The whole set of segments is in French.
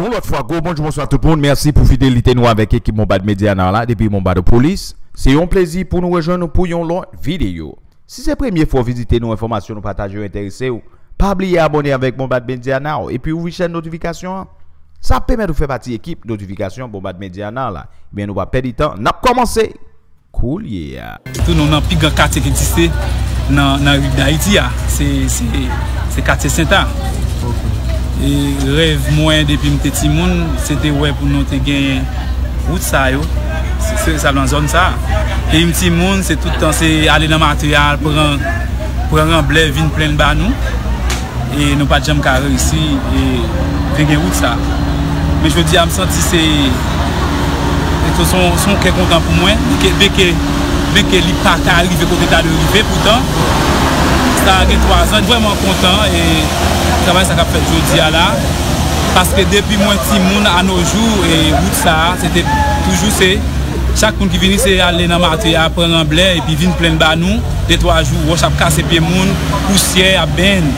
Yon lot fwa go, bonjou bonsoir tout moun, mersi pou fidelite nou avek ekip Mombad Media nan la, depi Mombad Polis. Se yon plezi pou nou rejoin nou pou yon lot video. Si se premye fwa vizite nou informasyon nou pataje ou interese ou, pa abliye abone avek Mombad Media nan ou, epi ouvi chen notifikasyon, sa pèmè nou fe pati ekip notifikasyon Mombad Media nan la. Ben nou pa pedi tan, nap komanse! Cool, yeah! Tout nou nan pi pigan kate ki diste nan Rib da iti ya, se kate Senta. Ok. E rev mwen depi mte timoun, se te wè pou nou te gen wout sa yo, se sa blan zon sa. E mte timoun, se toutan se ale nan materyal pou ran, ran ble vin plen ba nou. E nou pa jam kare isi, e ven gen wout sa. Men jwè di am santi se, eto son, son ke kontan pou mwen, beke li pa ka arrive kote ta de rive, poutan, sa gen 3 an, jwèman kontan, e... travay sa kap fet jodi a la. Paske depi mwen ti moun an nou jou e wout sa, se te toujou se, chak moun ki vini se ale nan mati a pren an apren e pi vin plen ba nou, de 3 jou, wosh ap kase pi moun, pousye, ap ben.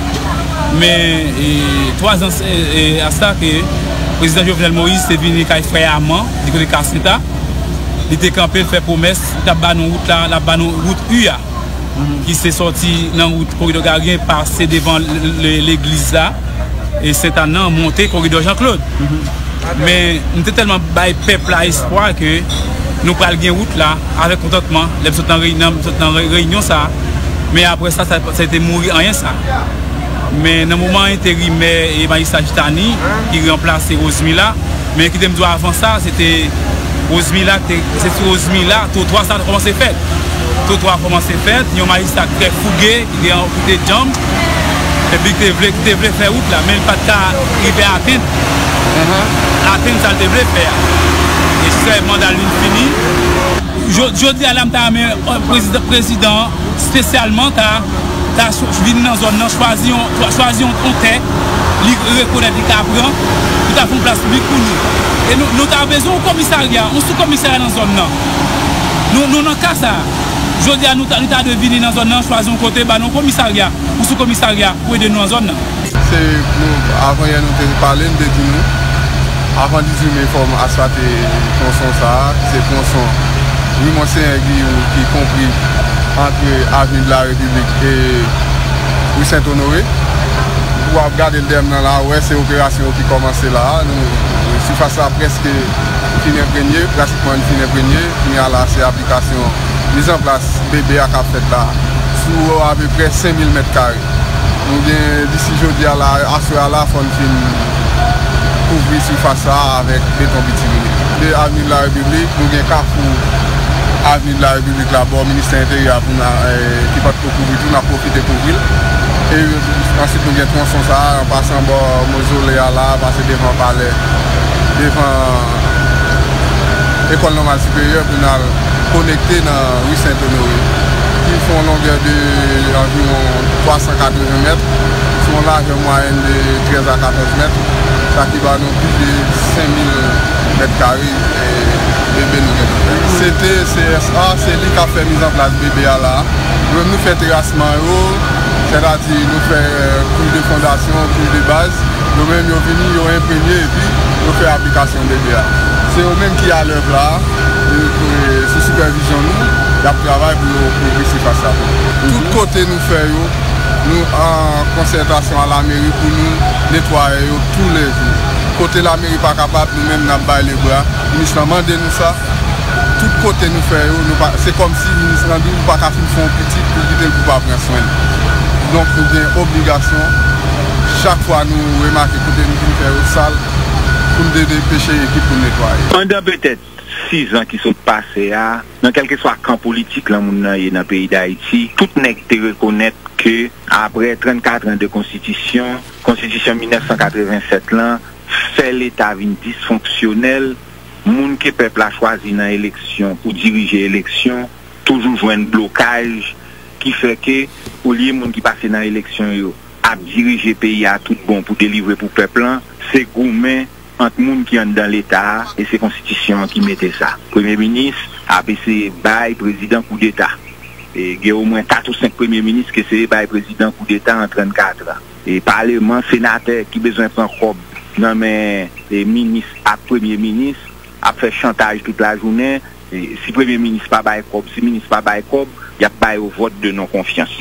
Men, e, 3 ans, e, e, asta ke, prezident Jovenel Moïse se vini kay freyaman, di kote kaseta, li te kampe, fe promes, la ban nou wout la, la ban nou wout u ya. ki se sorti nan wout korido Garien pase devan l'eglise la e setan nan monte korido Jean-Claude. Men nou te telman bay pep la espoi ke nou pral gen wout la avek kontotman, lep sot nan reynyon sa men apre sa sa ete mouri anyen sa men nan mouman interime e magistrat Jitani ki remplase Ozmila men ki dem do avan sa se te Ozmila se sou Ozmila to 3 sa komanse fet Tout a koman se fet, yon magistrat kre fouge, ki de an koute jom, epi ki te vle fè out la, men pat ka rive atin, atin sa te vle fè. E se mandal loun fini, jodi alam ta amen, prezident, spesyalman ta, ta vin nan zon nan, chwazi yon kontè, li rekonen li ka pran, pou ta foun plas publik pou nou. E nou ta bezon komisaryan, ou sou komisaryan nan zon nan. Nou nan ka sa, Jodi an nou ta, devini nan zon nan, chwazon kote ba nou komisarya, ou sou komisarya pou ede nou an zon nan. Se nou, avan yon nou te pale, nou de di nou, avan di zi mè form asfate konson sa, se konson, nou monsen yon gri ou ki kompri antre avni de la republik e ou Saint-Honoré, ou ap gade l dem nan la, ouè se operasyon ki komanse la, nou si fasa preske fin eprenye, prasikman fin eprenye, fin ala se aplikasyon mizan plas bebe ak ap fet la sou ave pre 5.000 met kare. Nou gen disi jodi ala, aswe ala fon fin kouvri sou fasa avèk beton bitimine. De avni de la republik, nou gen kafou avni de la republik la bo, minister interi avoun eh, ki pat pou kouvri tou na profite kouvril. E ansit nou gen tronson sa, an pasan bo mozo le ala, pasan devan pale, devan ekol normal superior pou nan konekte nan Rue Saint-Honoré ki fon longye de anviron 380 mètre son lage mwayen de 13 a 14 mètre sa ki ba nou plus de 5000 mètre kari bebe nou gen Sete, CSA, se li ka fè mizan plas bebe a la nou nou fe terasman yo se la ti nou fè koul de fondasyon, koul de baz nou men yo vini, yo impremye epi nou fè aplikasyon bebe a Se mhm. yo menm ki a lèv la, sou supervision nou, yap travay pou yo progresi fasa pou. Tout kote nou fè yo, nou an konsentrasyon an la meri pou nou netwaye yo tout le jou. Kote la meri pa kapap, nou menm nan bay le bra, minis nan mande nou sa. Tout kote nou fè yo, se kom si minis nan di ou pa ka fin fon piti pou gite l pou pa pren swen. Donk nou gen obligasyon, chak fwa nou remake kote nou fin fè yo sal, pou nou de peche ekip pou netwaye. An dan petet 6 an ki sou pase a, nan kelke swa kan politik lan moun nan ye nan peyi da Haiti, tout nek te rekonet ke apre 34 an de konstitisyon, konstitisyon 1987 lan, fe l'Etat vin disfonksyonel, moun ke pepl a chwazi nan eleksyon pou dirije eleksyon, toujou jwen blokaj ki feke ou liye moun ki pase nan eleksyon yo. ap dirije peyi a tout bon pou delivre pou peplan, se goumen ant moun ki an dan l'Etat e se konstitisyon ki mette sa. Premier Ministre apè se baye prezident kou d'Etat. E ge ou mwen 4 ou 5 Premier Ministre ke se baye prezident kou d'Etat an 34. E parleman senate ki bezwen pran krob nan men e minis ap premier minis, ap fè chantaj tout la jounen, si premier minis pa bay kob, si minis pa bay kob, yap bay ou vot de non konfians.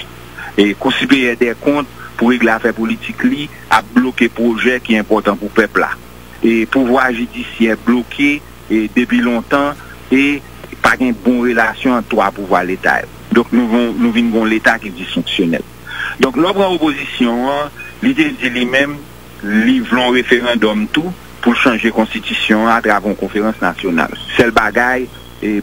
E konsipeye de kont pou règle afè politik li, ap bloke proje ki important pou pepla. E pouvoi jidisye bloke, e debi lontan, e pa gen bon relasyon an to a pouvoi l'Etat. Donk nou vin gon l'Etat ki disfonksyonel. Donk l'obre an oposisyon, li de li mèm, li vlon referendum tou, pou chanje konstitisyon a travon konferans nasyonal. Sel bagay,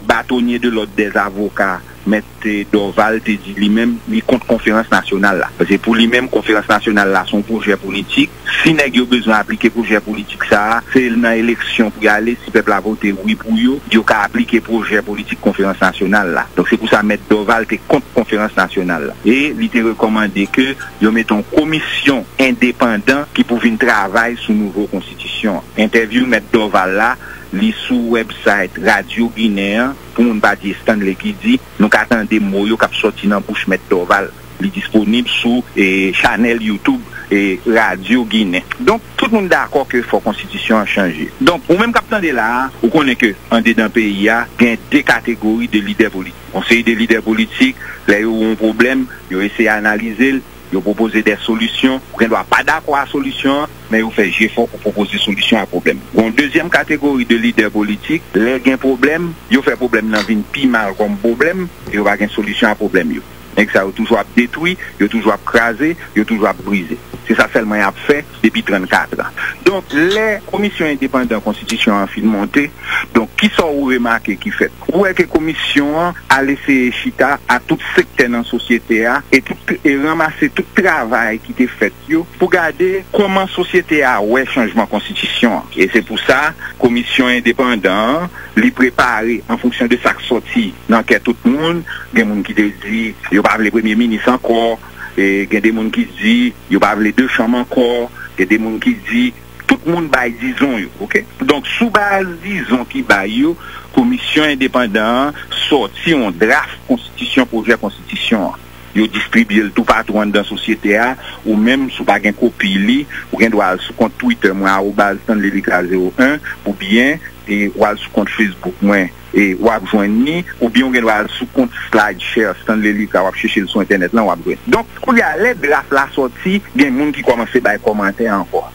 batonye de lot des avokat, mette Dorval te di li men li kont konferans nasyonal la. Pou li men konferans nasyonal la son proje politik, si neg yo bezon aplike proje politik sa, se nan eleksyon pou gale, si pep la vote oui pou yo, yo ka aplike proje politik konferans nasyonal la. Donk se pou sa mette Dorval te kont konferans nasyonal la. E li te rekomande ke yo metton komisyon independant ki pou vin travay sou nouvo konstitisyon. Interview mette Dorval la, li sou website Radio Guinea, pou moun pa di Stanley ki di, nou ka atande mou yo kap soti nan bouch met doval. Li disponib sou e, chanel YouTube e, Radio Guinea. Donk, tout moun d'akor ke fò konstitisyon an chanje. Donk, ou menm kap tande la, ou konen ke, an de dan peyi ya, gen de kategori de lider politik. Konseyi de lider politik, la yo ou an problem, yo ese analize l, yo proposer des solutions, ou ne doit pas d'accord à la solution, mais vous faites effort pour proposer solution à problème. Une deuxième catégorie de leaders politiques, les gains problème, yo fait problème dans une pile mal comme problème, et vous pas une solution à problème. Yo. Nèk sa yo toujwa ap detwi, yo toujwa ap krasé, yo toujwa ap brisé. Se sa selman ap fè depi 34 an. Donk le komisyon indépendant konstitisyon an fin montè, donk ki sa ou remakè ki fè? Ou e ke komisyon an a lese chita a tout sekten an sosyete a e, e ramase tout travay ki te fèt yo pou gade koman sosyete a ou e chanjman konstitisyon an. E se pou sa, komisyon indépendant li prepare an fonksyon de sak soti nan ke tout moun, gen moun ki te di yo pa pa vle premye minis ankor, e, gen de moun ki di, yo pa vle de chanm ankor, gen de moun ki di, tout moun bay dizon yo, ok? Donk sou baz dizon ki bay yo, komisyon indépendant sorti yon draft konstitisyon, proje konstitisyon an. Yo distribye l tou patrouan dan sosyete a, ou menm sou pa gen kopi li, ou gen do al sou kont Twitter mwa ou baz tan lirika 01, ou bien e wal sou kont Facebook mwen e wap jwen ni, ou bi yon gen wal sou kont SlideShare, stan lè wap chèche sou internet lan wap jwen. Donk, kou li a lè de la soti, gen moun ki komanse bay komante anko.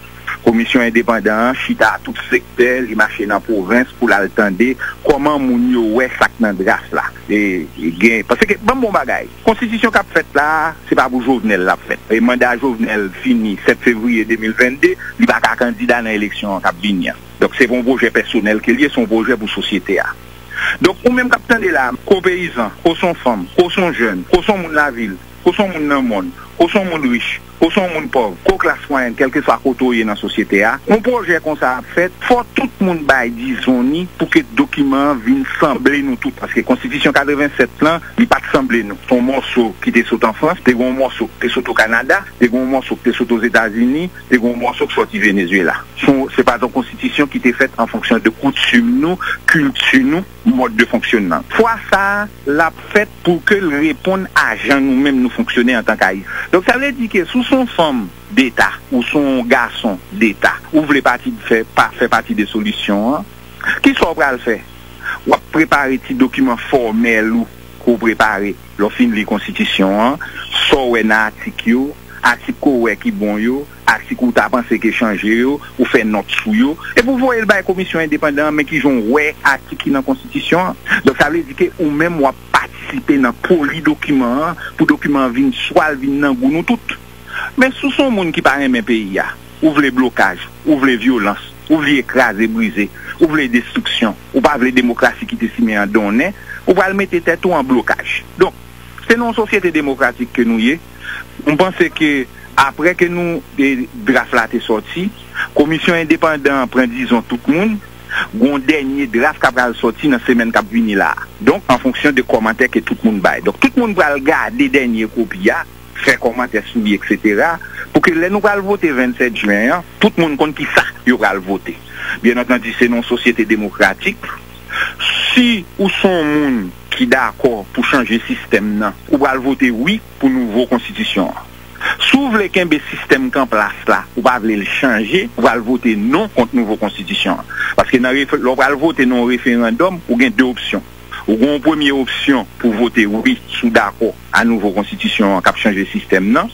komisyon indépendant, chita tout sektel, li mache nan provins pou la l'tande, koman moun yo wè sak nan dras la. E, e gen, pase ke ban bon bagay, konstitisyon kap fet la, se pa pou Jovenel la fet. E manda Jovenel fini 7 fevriye 2022, li baka kandida nan eleksyon kap binyan. Dok se bon proje personel ke liye, son proje pou sosyete a. Dok ou menm kap tande la, ko peyizan, ko son fam, ko son jen, ko son moun la vil, ko son moun nan moun, ko son moun riche, ko son moun pov, ko klas mwen, kelke sa koto ye nan sosyete a, moun proje kon sa ap fet, fò tout moun bay dizoni pou ke dokumen vin semble nou tout, paske konstitisyon 87 lan, li pat semble nou. Son morsou ki te sot an Frans, te goun morsou ki te sot o Kanada, te goun morsou ki te sot o Etasini, te goun morsou ki sot i Venezuela. Se pa ton konstitisyon ki te fet an fonksyon de koutsum nou, kultu nou, mod de fonksyonman. Fwa sa, la fet pou ke l repon a jan nou menm nou fonksyonne an tank a yi. Donk sa vle di ke sou son fom d'Etat ou son gason d'Etat ou vle pati fè pa, pati de solisyon an, ki sou pral fè? Wap prepare ti dokumen formel ou kou prepare lo fin li konstitisyon an, sou wè nan atik yo, atik ko wè ki bon yo, ak kou ta panse ke chanje yo, ou fe not sou yo, e pou vou el bay komisyon independant men ki joun wè ati ki nan konstitisyon. Donk sa vle di ke ou men wap patisipe nan poli dokumen, pou dokumen vin swal, vin nan goun nou tout. Men sou son moun ki pare men peyi ya, ou vle blokaj, ou vle violans, ou vle ekraze brize, ou vle destruksyon, ou pa vle demokrasi ki te sime an donen, ou pa almete tetou an blokaj. Donk, se non sosyete demokratik ke nou ye, on pense ke apre ke nou draf la te soti, komisyon independant pren dizon tout moun, goun denye draf kap pral soti nan semen kap vini la. Donk, an fonksyon de komantè ke tout moun bay. Donk, tout moun pral gade denye kopi ya, fè komantè soubi, etc. Pou ke lè nou pral vote 27 juen, tout moun kon ki sa, yo pral vote. Bien entendi, se non sosyete demokratik. Si ou son moun ki da akor pou chanje sistem nan, ou pral vote oui pou nouvo konstitisyon an. Sou vle kenbe sistem kan plas la, ou pa vle l chanje, ou pa l vote non kont nouvo konstitisyon. Paske nan lor pa l vote non referendum, ou gen de opsyon. Ou gen premier opsyon pou vote oui sou dako a nouvo konstitisyon kap chanje sistem nan.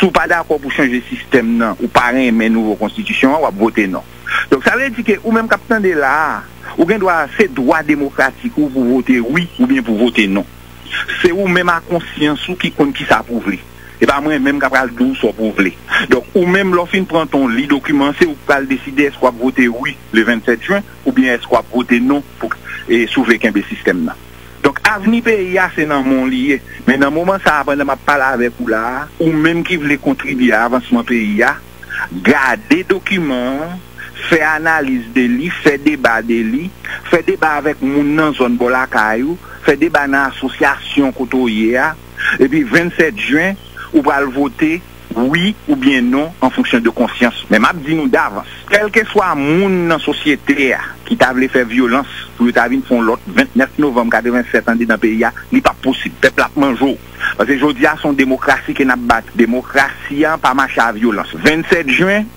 Sou pa dako pou chanje sistem nan, ou pa ren men nouvo konstitisyon wap vote non. Donk sa vle di ke ou menm kapitan de la, ou gen doa se doa demokratik ou pou vote oui ou bien pou vote non. Se ou menm a konsyans ou ki kon ki sa pou vle. E pa mwen menm kap pral dou so pou vle. Donk ou menm lò fin pran ton li dokumen se ou pral deside eskwa vote oui le 27 juan ou bien eskwa vote non pou e, souve kembe sistem nan. Donk avni pe ah, ya se nan mon liye. Men nan mouman sa apan nan ma pala avek ou la ou menm ki vle kontribi avansman pe ya ah, gade dokumen fe analize de li, fe deba de li, fe deba avek moun nan zon bolakayou, fe deba nan asosyasyon koto ye a, ah. epi 27 juan ou pral vote oui ou bien non en fonksyon de konsyans. Men map di nou davans. Kelke swa moun nan sosyete a ki ta vle fè violans pou yo ta vin fon lot 29 novem 87 an di nan peyi a, li pa posib. Pepl ap manjou. Pase jodi a son demokrasi ke nap bat. Demokrasi an pa mache a violans. 27 juen,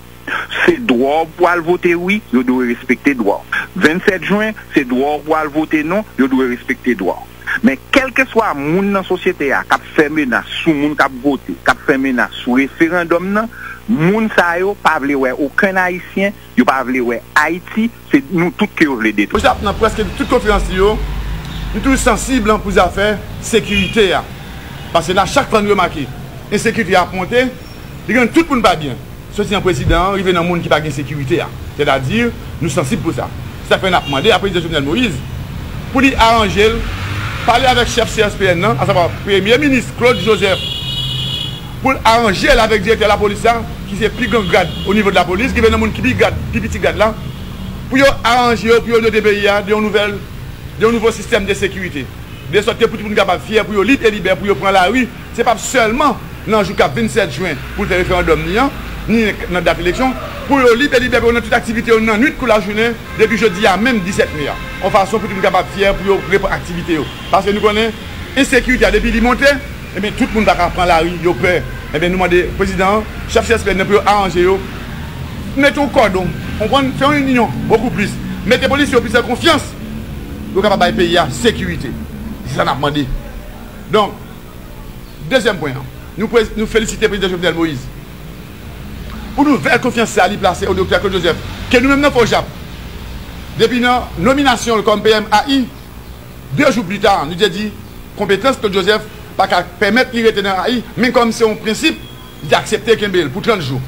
se dwo pou al vote oui, yo dwe respekte dwo. 27 juen, se dwo pou al vote non, yo dwe respekte dwo. Men kelke swa moun nan sosyete a kap fèmè nan sou moun kap vote, kap fèmè nan sou referandom nan, moun sa yo pa vle wè okèn Haitien, yo pa vle wè Haiti, se nou tout ki yo vle detou. Mwen chap nan preske tout konferansi yo, nou tout sensiblan pou zafè sekirite ya. Pase nan chak fan remake, ensekirite a ponte, di gen tout moun pa bien. Soti nan prezident, rive nan moun ki pa gen sekirite ya. Tè da dir, nou sensib pou sa. Sa fè nan apmande, apre di de Jovenel Moïse, pou li aranjel, pale avek chef CSPN nan, asama Premier Ministre Claude Joseph, pou aranje la vek direktor la polisan, ki se pi gang gad o nivou de la polis, ki ven nan moun ki pi gad, pi piti gad lan, pou yo aranje yo, pou yo de debeya, de yon nouvel, de yon nouvel sistem de sekurite. De sote pou ti pou nou kapap fyer, pou yo lit e liber, pou yo pran la ri, se pap selman nan jou kap 27 juen pou te referandom ni an, ni nan dat eleksyon, pou yo libe libe pou nan tout aktivite yo nan nwit kou la jounen, depi jodi ya menm 17 miya. An fason pou tou nou kapap fyer pou yo repon aktivite yo. Pase nou konen, insekurite ya depi li monte, ebe eh tout moun baka pran la ri, yo pe, ebe eh nou mande, prezident, chef CSP, nan pou yo aranje yo, meton kodon, on pran, fè yon union, beaucoup plus, mette polis yo plus de konfians, yo kapap baye peyi ya, sekurite. Se sa nan ap mande. Don, dezem poyen, nou felicite prezident Jovenel Moïse, pou nou ver konfiansi a li plase ou Dr. Claude Joseph, ke nou menm nan fojap. Depi nan nominasyon kom PMAI, de jou pli tan, nou diye di, kompetens Claude Joseph, pa ka pemet li retene AI, men kom se yon prinsip, di aksepte Kembele pou 30 jou.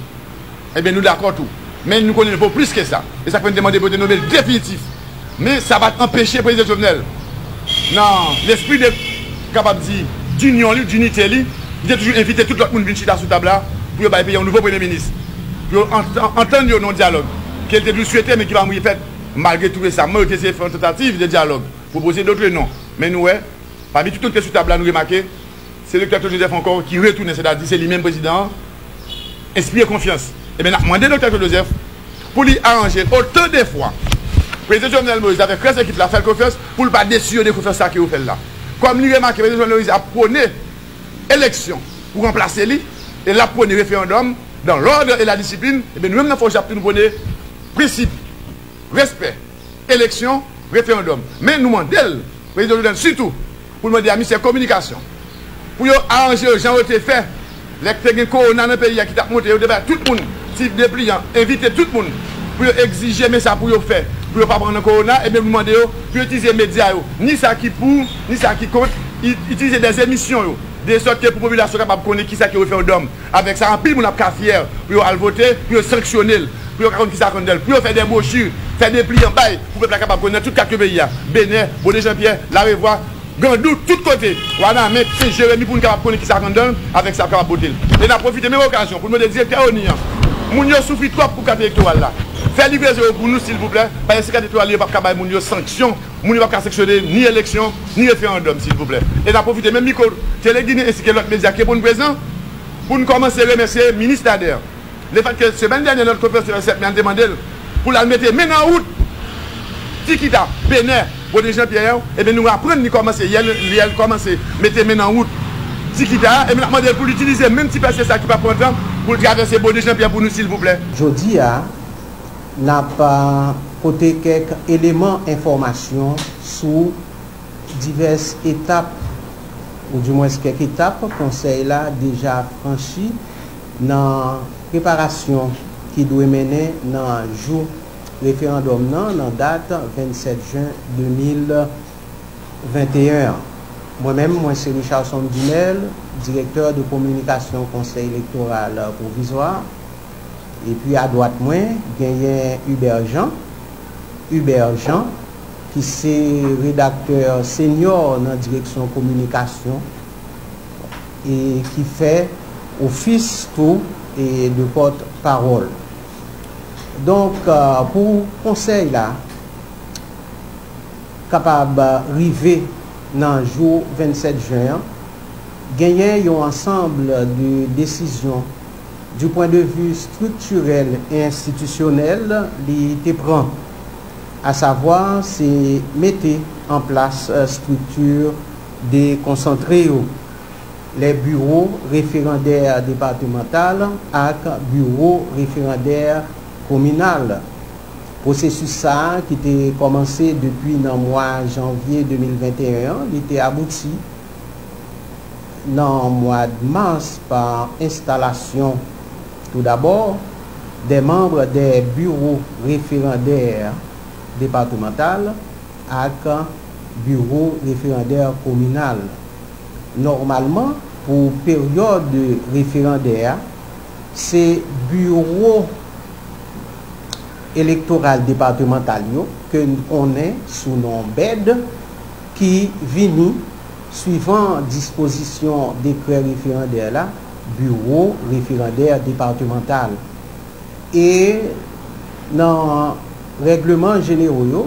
Ebe nou d'akot ou. Men nou konen pou plus ke sa. E sa kwen demande pou te nomel definitif. Men sa va empeshe prezident Jovenel. Nan, l'esprit de kapab di, d'union li, d'unite li, di te toujou invite tout l'ot moun vinchita sou tabla, pou yo baye pe yon nouvo premier ministre. yo enten yo non ke el te dou souete men ki va mouye fet malge tou resamman yo te se fè un tentatif de diyalog pou pose doutre non men nou we, pa mi touton te sou tabla nou remake se le Dr. Joseph ankon ki retounen se da di se li men prezident espri e konfians e men a mwande Dr. Joseph pou li aranje ote de fwa prezident Jovenel Moïse ave kres ekip la fèl konfians pou l pa desi yo de konfians sa ki yo fèl la kom li remake prezident Jovenel Moïse élection pour remplacer lui, et là pour le référendum, dans l'ordre et la discipline, et bien nous-mêmes, nous avons nous principe, respect, élection, référendum. Mais nous demandons, président Jordan, surtout, pour demander à ministère communication, pour arranger les gens qui ont fait, les corona dans le pays qui ont monté, tout le monde, type de pliant, inviter tout le monde, pour exiger, mais ça pour faire pour ne pas prendre le corona, et bien vous demandez pour utiliser les médias, ni ça qui pour, ni ça qui contre, utiliser des émissions de sorte que la population capable de connaître qui ça qui référendum. Avec ça, en pile, on a qu'à fier pour aller voter, pour sanctionner, pour raconter qui ça qu'on pour faire des brochures, faire des plis en bail, pour le peuple capable de connaître tout le pays. Bénin, Bonnet Jean-Pierre, La Revoie, Gandou, tout côté. Voilà, mais c'est Jérémy pour nous capable de connaître qui ça qu'on donne, avec ça capable de voter. Et on a profité de mes occasions pour nous dire que nous avons souffert trop pour la carte électorale là. Faites livraison pour nous, s'il vous plaît, parce que la carte électorale n'est pas capable de sanctionner yo pap ka seksyone ni eleksyon ni referendum sil pouple e nan profite mè mikor Tele Gine ensi ke lot medya ke pou nou prezant pou nou komanse remerse Ministre Ader le fat ke semen dene not konferansi resep men demande pou la mette men an out Tikita, Benè, Bode Jean-Pierre ebe nou apren ni komanse yel komanse mette men an out ti kita, e men akman de pou l'utilize, men ti pase sa ki pa pwantan, pou l'travese bo de chanpia pou nou sil vouple. Jodi a, nan pa kote kek eleman informasyon sou divers etap ou di mwens kek etap konsey la deja franshi nan preparasyon ki dwe mene nan jou referandom nan nan dat 27 jan 2021. Mwen men mwen se Richard Somdumel, direktor de komunikasyon konsey elektoral provisoire. E pi a doat mwen genyen Hubert Jean, Hubert Jean, ki se redakteur senior nan direksyon komunikasyon, e ki fe ofis tou e de pot parol. Donk, euh, pou konsey la, kapab rive nan jou 27 jan, genyen yon ansamble de desisyon du pon de vu strukturel e institisyonel li te pran A savoan, se mette en plas struktur de konsantre yo le bureau referandèr departemental ak bureau referandèr kominal. Prosesus sa ki te komanse depi nan mwa janvye 2021, li te abouti nan mwa mans pa instalasyon tout d'abord de membre de bureau referandèr departemental ak bureau referandèr kominal. Normalman, pou peryode referandèr, se bureau elektoral departemental yo, ke konen sou non bed, ki vini, suivant disposisyon dekre referandèr la, bureau referandèr departemental. E nan reglement genero yo,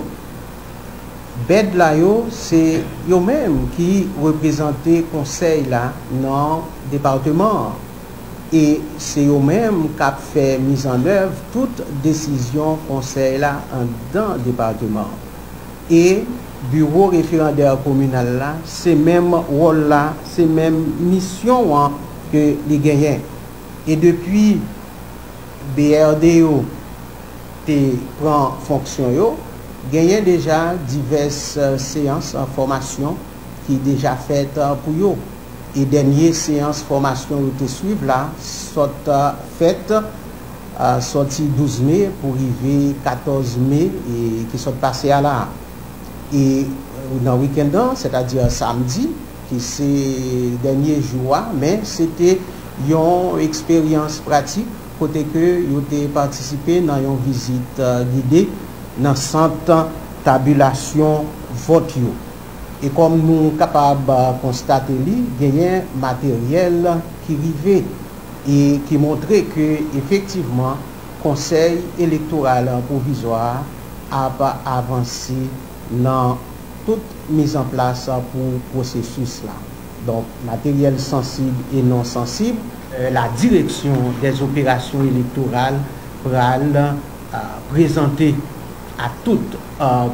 bed la yo, se yo menm ki reprezentè konsey la nan departement. E se yo menm kap fè mizan dev tout desisyon konsey la an dan departement. E bureau referandèr komunal la, se menm wol la, se menm misyon wan ke li genyen. E depi BRDO te pran fonksyon yo, genyen deja divers euh, seyans formasyon ki deja fet euh, pou yo. E denye seyans formasyon yo te suiv la, sot euh, fet, soti 12 me pou rive 14 me e ki sot pase ala. E nan wikendan, se ta di samdi, ki se denye joua, men se te yon eksperyans pratik kote ke yo te patisipe nan yon vizit uh, guide nan santan tabulasyon vot yo. E kom nou kapab euh, konstate li, genyen materyel ki rive e ki montre ke efektiveman konsey elektoral provizor ap avansi nan tout mis an plas pou prosesus la. Donk materyel sensib e non sensib la direksyon des operasyon elektoral pral prezante a tout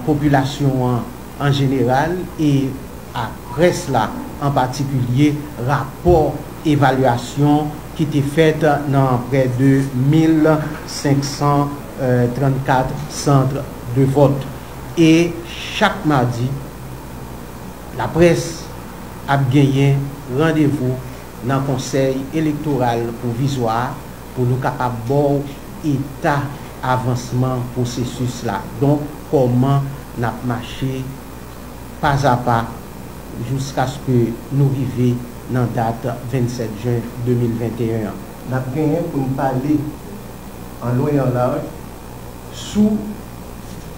populasyon an en general et apres la en particulier rapport evaluasyon ki te fet nan pre de 1534 centre de vote. Et chak mardi la pres ap genyen randevou nan konsey elektoral provizwa pou nou kapap bon etat avansman prosesus la. Donk, koman nap mache pas a pa jouska skè nou rive nan dat 27 jan 2021. Nap genyen pou nou pale an loy an laj sou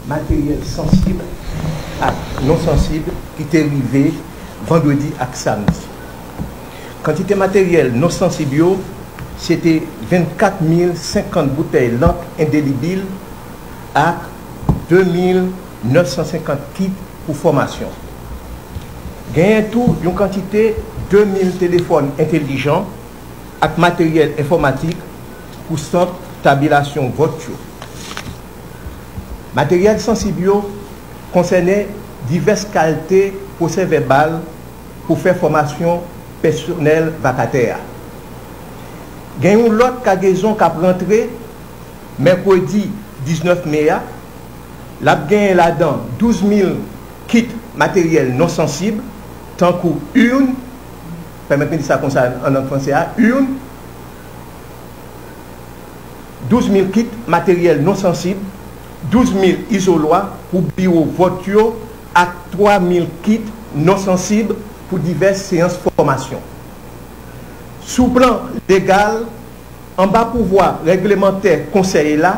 materyel sensib ak ah, non sensib ki te rive vendredi ak samdi. Kantite materyel non sensibyo, sete 24.050 bouteil lamp indelibile ak 2.950 kit pou formasyon. Ganyen tou yon kantite 2.000 telefon intelijan ak materyel informatik pou sant tabilasyon vot yo. Materyel sensibyo konsene divers kalte posè verbal pou fè formasyon personel vakater. Gen yon lot kagezon kap rentre, Merkwedi 19 Mea, lap gen la dan 12.000 kit materyel non sensib, tankou yon, permetme di sa konsa an an franse a, yon, 12.000 kit materyel non sensib, 12.000 isoloa pou biro votyo ak 3.000 kit non sensib pou divers seyans formasyon. Sou plan legal, an ba pouvoi reglementer konseye la,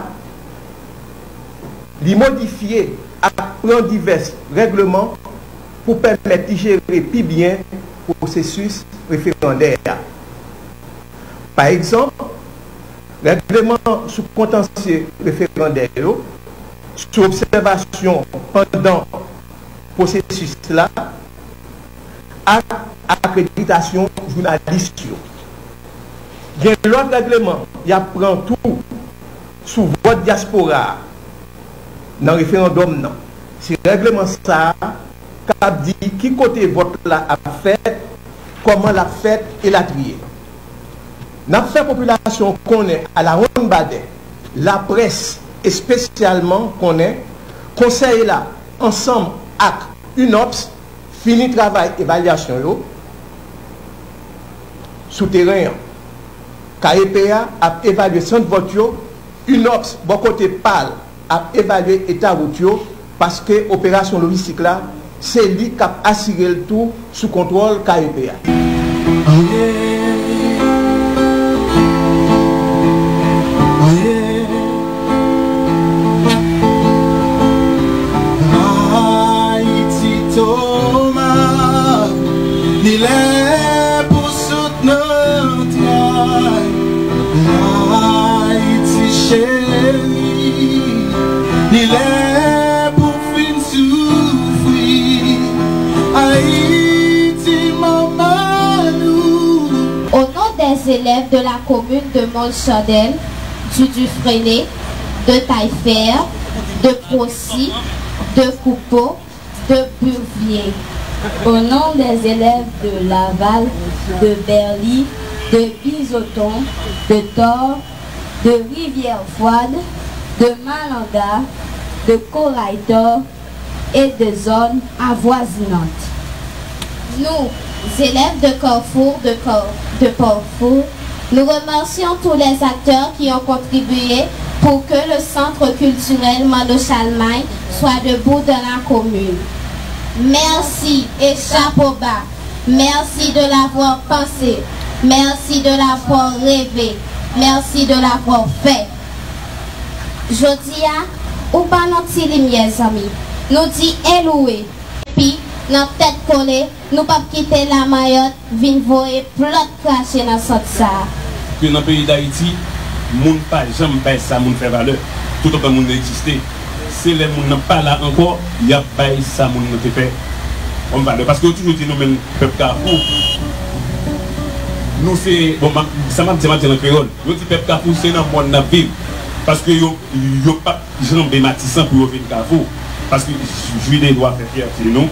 li modifiye ak plan divers reglement pou permette di jere pi bien prosesus referandere. Par exemple, reglement sou kontansye referandere yo, sou observasyon pandan prosesus la, ak akreditasyon jounalist yo. Gen lòt regleman, ya pran tou sou vot diaspora nan referandom nan. Si regleman sa, kap di ki kote vot la ap fèt, koman la fèt e la triye. Nan fè populasyon konen a la ron badè, la pres espesyalman konen, konseye la ansam ak unops fini travay evalyasyon yo, sou teren yon. Ka EPA ap evalye sent vot yo, UNOPS bokote pal ap evalye etat vot yo, paske operasyon logistik la, se li kap asirel tou sou kontrol ka EPA. KEPA. élèves de la commune de Montchadel, du Dufresne, de Taillefer, de Procy, de Coupeau, de Burvier. Au nom des élèves de Laval, de Berly, de Bizoton, de Thor, de Rivière-Froide, de Malanga, de Coraïtor et de zones avoisinantes. Nous, élèves de Carrefour, de, Cor nous remercions tous les acteurs qui ont contribué pour que le centre culturel Mano Chalmagne soit debout dans la commune. Merci et chapeau bas. Merci de l'avoir pensé. Merci de l'avoir rêvé. Merci de l'avoir fait. Jodia, ou pas notre lumière, amis. Nous dit éloué. Puis, notre tête collée, nous pas quitter la Mayotte, vin voyer plot craché dans cette ça. Que dans le pays d'Haïti, moun ça, moun fait valeur. Tout autant moun exister. Si les moun n'ont pas là encore, il y a pas ça, moun ne fait on valeur. Parce que toujours dit nous même peuple Carrefour. Nous c'est bon ça m'a dit dans créole. Nous dit peuple Carrefour c'est dans monde dans ville parce que yo yo pas matissant pour venir parce que juillet doit faire fierté nous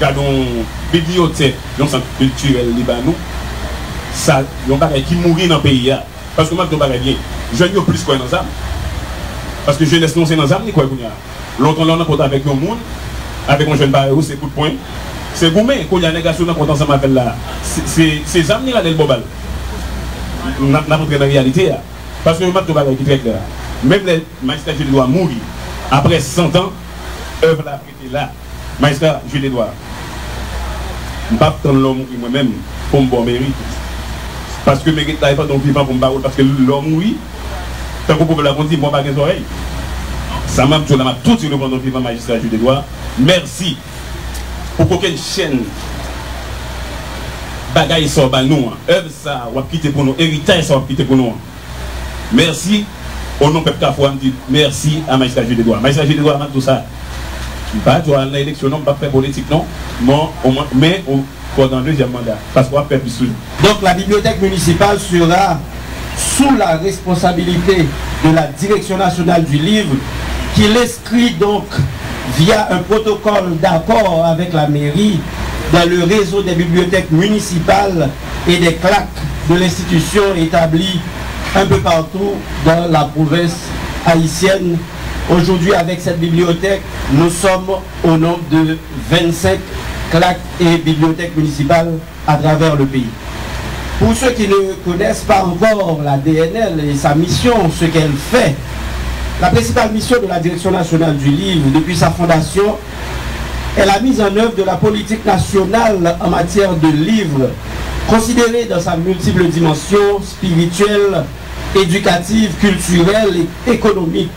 Gardons bibliothèque, un centre culturel libanais, ça, yon bagay qui mourit dans le pays. Parce que moi, je bagay bien. Je ne plus quoi dans ça. Parce que jeunesse non c'est dans ça, ni quoi là, on a compté avec un monde, avec un jeune barreau, c'est coup de poing. C'est gourmet, il y a négation, on a compté ensemble avec là. C'est ça, là, le bobal. On a montré la réalité. Parce que je m'a bagay qui est très clair. Même les magistrats, dois mourir. Après 100 ans, œuvre là, là. Magistrat, je les dois. Je ne pas l'homme moi-même pour me bon mérite. Parce que je ne pas donc vivant pour me barrer. Parce que l'homme, oui, tant qu'on peut la dire, moi, pas les oreilles. Ça m'a tout le bon vivant magistrat, je les dois. Merci pour qu'aucune chaîne bagaille soit nous. Hein. Œuvre ça, ou quitter pour nous. Héritage ça, quitter pour nous. Merci. Au nom de Peuple Cafouam, merci à Magistrat Jules Edouard. Magistrat Jules Edouard, tout ça. Pas toi, l'élection, non, pas faire politique, non. Mais pour un deuxième mandat. Parce qu'on va faire plus Donc la bibliothèque municipale sera sous la responsabilité de la Direction nationale du livre qui l'inscrit donc via un protocole d'accord avec la mairie dans le réseau des bibliothèques municipales et des claques de l'institution établie un peu partout dans la province haïtienne. Aujourd'hui, avec cette bibliothèque, nous sommes au nombre de 25 claques et bibliothèques municipales à travers le pays. Pour ceux qui ne connaissent pas encore la DNL et sa mission, ce qu'elle fait, la principale mission de la Direction nationale du livre depuis sa fondation est la mise en œuvre de la politique nationale en matière de livres, considérée dans sa multiple dimension spirituelle, éducative, culturelle et économique,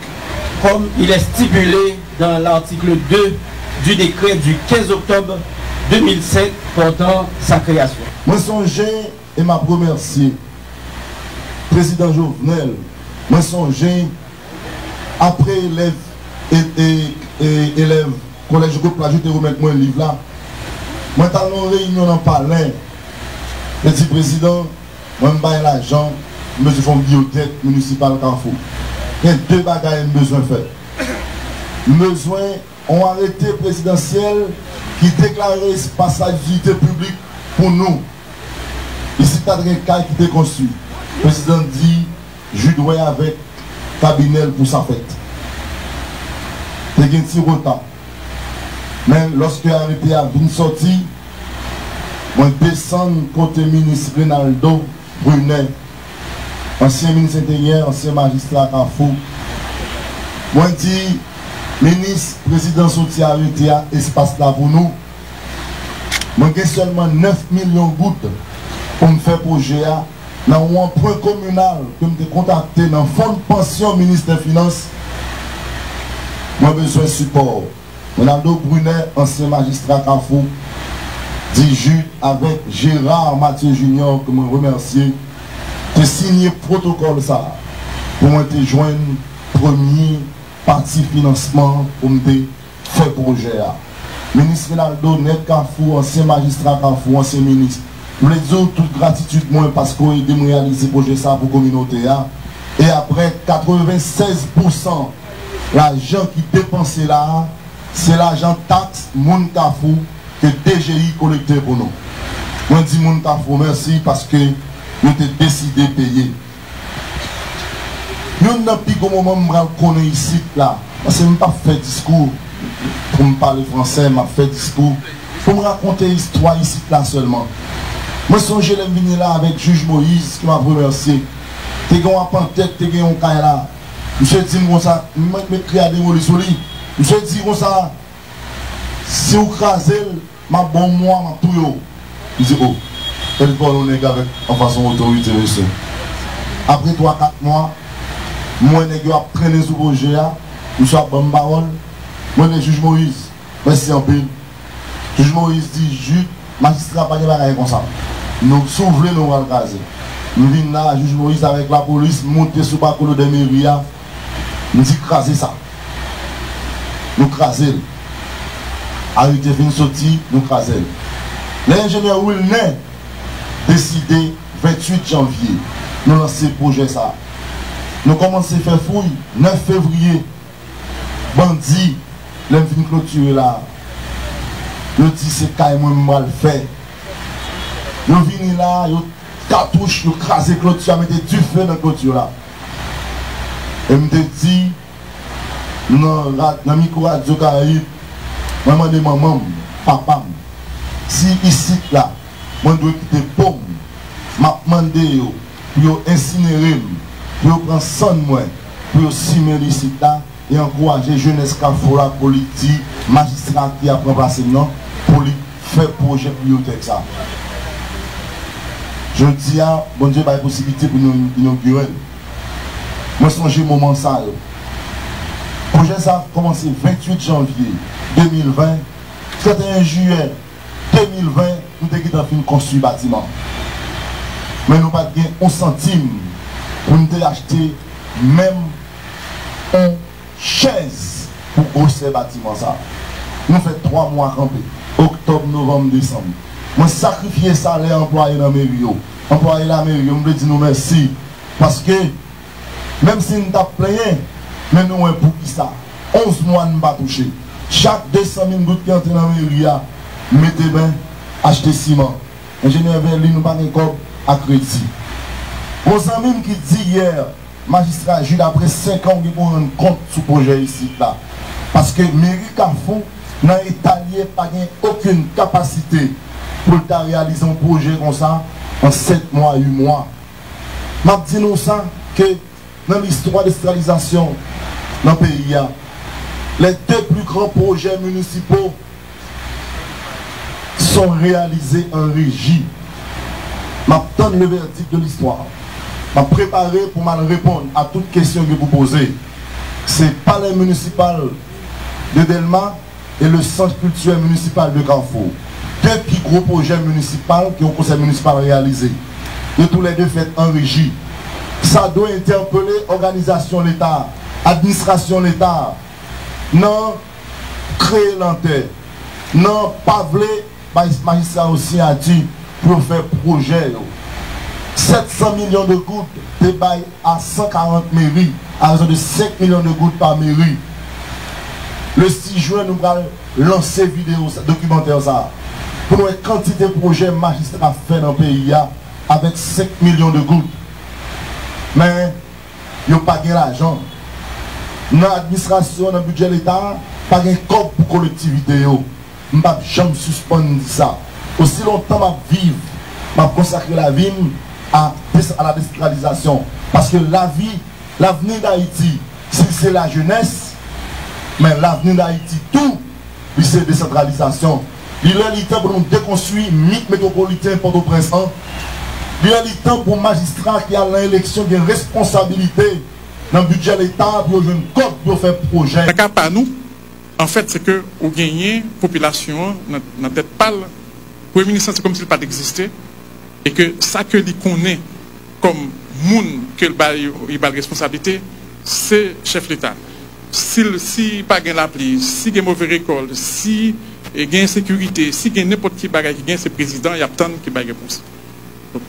comme il est stipulé dans l'article 2 du décret du 15 octobre 2007 portant sa création. Moi songé et m'a remercié président Jovenel, moi songé après élèves et, élèves collège groupe là, je te remettre moi un livre là. Moi dans une réunion en palais, le dit président, moi je l'argent, je fais une bibliothèque municipale Carrefour. Il y a deux bagages besoin de faire. Besoin, ont arrêté présidentiel qui déclarait espace d'activité publique pour nous. Ici, tu as un cas qui était construit. Le président dit, je dois avec cabinet pour sa fête. C'est un petit retard. Mais lorsque arrêté à une sortie, moi descends côté ministre Rinaldo Brunet, ancien ministre intérieur, ancien magistrat Carrefour. Moi dis, ministre, président à espace là pour nous. Moi j'ai seulement 9 millions de gouttes pour me faire projet dans un point communal que je contacté dans le fonds de pension ministre des Finances. Moi besoin de support. Ronaldo Brunet, ancien magistrat Carrefour, dit Jude avec Gérard Mathieu Junior, que je remercie, de signé protocole ça pour moi te joindre premier parti financement pour me faire projet. Ministre Ronaldo, net Carrefour, ancien magistrat Carrefour, ancien ministre. Je voulais dire toute gratitude parce qu'on a aidé à réaliser projet ça pour la communauté. Et après 96% l'argent qui dépensé là, c'est l'argent taxe Moun que DGI collecté pour nous. Je dis Moun merci parce que nous avons décidé de payer. Nous n'avons pas moment je connais ici là. Parce que je n'ai pas fait discours pour me parler français, je fait discours pour me raconter l'histoire ici là seulement. Moi songe je venir là avec juge Moïse qui m'a remercié. Tu as un tête, tu as un caille là. Monsieur dit comme ça, je vais créer des démolition. Monsieur dit comme ça, si vous crasez, ma bon moi, ma tout yo. Il dit, oh, elle parle au nègre avec en façon autorité, monsieur. Après 3-4 mois, moi, a traîné sous jeux, monsieur a bonne parole. Moi, le juge Moïse, merci en pile. Juge Moïse dit, juge, magistrat, pas de comme ça. Nous s'ouvrir, nous allons caser. Nous venons là, juge Moïse avec la police, monter sous le de mairie, nous dit craser ça. Nous craser. Arrêtez fin sorti, nous craser. L'ingénieur Wilner deside 28 janvye nou lanse proje sa nou komanse fè fouy 9 fevriye bandi lèm fin kloture la yo di se kay mwen mwen fè yo vini la yo tatouche yo krasè kloture amete du fè nan kloture la e mte di nan, non, nan mikou radyo karib maman de mamam papam si isit la je dois quitter pomme, je demande pour incinérer, pour prendre de moi, pour simer ici et encourager jeunesse qui la politique, magistrat qui a pris place pour faire projet bibliothèque ça. Je dis à bon Dieu, il y a possibilité pour nous inaugurer. Moi, je au moment ça. Le projet ça a commencé le 28 janvier 2020. 31 juillet 2020, nou te git an fin konstruy batiman. Men nou pat gen 1 centime pou nou te achete menm 1 chèze pou gosè batiman sa. Nou fè 3 mwa kampe, oktob, novem, december. Mwen sakrifye sa lè employe nan meri yo. Employe la meri yo, mwen de di nou mersi. Paske, menm si nou tap pleyen, men nou mwen pou ki sa. 11 mwa nou pa touche. Chak 200 min gout ki entre nan meri ya, mettez bien acheter ciment. Ingénieur Verli, nous pas à crédit. Aux amis qui dit hier, magistrat Jules, après 5 ans, ils vont rendre compte ce projet ici là. Parce que mairie Carrefour, dans l'Italie, pas aucune capacité pour réaliser un projet comme ça en 7 mois, 8 mois. Je dis nous ça que dans l'histoire d'industrialisation dans le pays, les deux plus grands projets municipaux sont réalisés en régie. Donne le verdict de l'histoire. Je préparé pour répondre à toutes questions que vous posez. C'est palais municipal de Delma et le centre culturel municipal de Carrefour. Deux petits gros projets municipaux qui ont conseil municipal réalisé. De tous les deux faits en régie. Ça doit interpeller organisation de l'État, administration de l'État. Non, créer l'antenne. Non, voulu, magistrat aussi a dit pour faire projet. 700 millions de gouttes débaillent à 140 mairies, à raison de 5 millions de gouttes par mairie. Le 6 juin, nous allons lancer vidéo documentaire ça. Pour nous, quantité de projets magistrats fait dans le pays avec 5 millions de gouttes. Mais, ils n'ont pas l'argent. Dans l'administration, dans le budget de l'État, pas de corps pour collectivité. Vais jamais suspendre ça. Aussi longtemps je vivre, je consacrer la vie à, la décentralisation. Parce que la vie, l'avenir d'Haïti, c'est la jeunesse, mais l'avenir d'Haïti, tout, c'est la décentralisation. Il est le temps pour nous déconstruire le mythe métropolitain Port-au-Prince. Il est le temps pour magistrat qui a l'élection de responsabilité dans le budget de l'État pour jouer une code pour faire projet. Nous, en fèt se ke ou genyen populasyon nan tèt pal, pou eminisans se kom si l pa d'existe, e ke sa ke li konen kom moun ke l bal responsabilite, se chef l'Etat. Si pa gen la pli, si gen mouve rekol, si gen sekurite, si gen nepot ki bagay ki gen se prezident, yap tan ki bagay pou se.